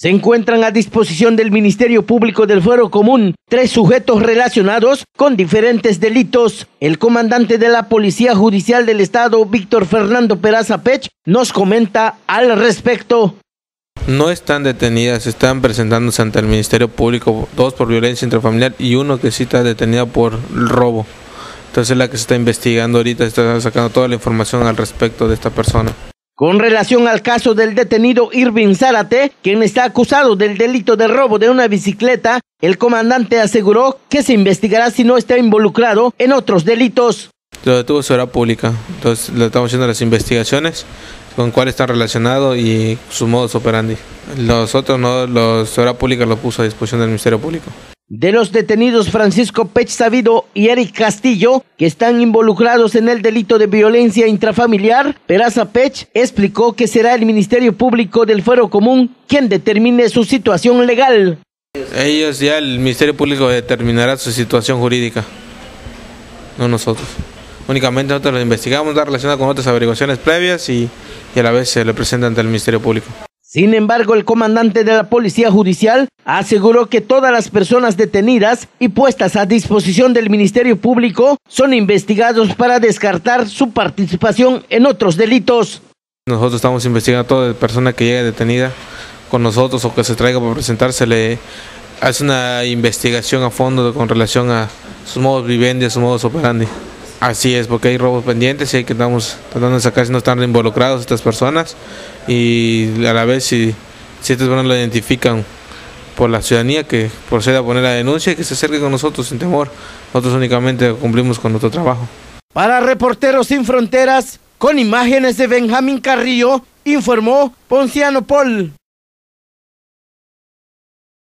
Se encuentran a disposición del Ministerio Público del Fuero Común tres sujetos relacionados con diferentes delitos. El comandante de la Policía Judicial del Estado, Víctor Fernando Peraza Pech, nos comenta al respecto. No están detenidas, están presentándose ante el Ministerio Público, dos por violencia intrafamiliar y uno que sí está detenida por robo. Entonces es la que se está investigando ahorita, está sacando toda la información al respecto de esta persona. Con relación al caso del detenido Irving Zárate, quien está acusado del delito de robo de una bicicleta, el comandante aseguró que se investigará si no está involucrado en otros delitos. Lo detuvo seguridad pública, entonces le estamos haciendo las investigaciones con cuál está relacionado y su modus operandi. Los otros no, los seguridad pública lo puso a disposición del Ministerio Público. De los detenidos Francisco Pech Sabido y Eric Castillo, que están involucrados en el delito de violencia intrafamiliar, Peraza Pech explicó que será el Ministerio Público del Fuero Común quien determine su situación legal. Ellos ya, el Ministerio Público determinará su situación jurídica, no nosotros. Únicamente nosotros lo investigamos, está relacionado con otras averiguaciones previas y, y a la vez se le presenta ante el Ministerio Público. Sin embargo, el comandante de la Policía Judicial aseguró que todas las personas detenidas y puestas a disposición del Ministerio Público son investigados para descartar su participación en otros delitos. Nosotros estamos investigando a toda persona que llegue detenida con nosotros o que se traiga para presentarse, le hace una investigación a fondo con relación a sus modos vivendi, sus modos operandi. Así es, porque hay robos pendientes y hay que estamos tratando de sacar si no están involucrados estas personas y a la vez si, si estas personas lo identifican por la ciudadanía que proceda a poner la denuncia y que se acerque con nosotros sin temor. Nosotros únicamente cumplimos con nuestro trabajo. Para Reporteros Sin Fronteras, con imágenes de Benjamín Carrillo, informó Ponciano Paul.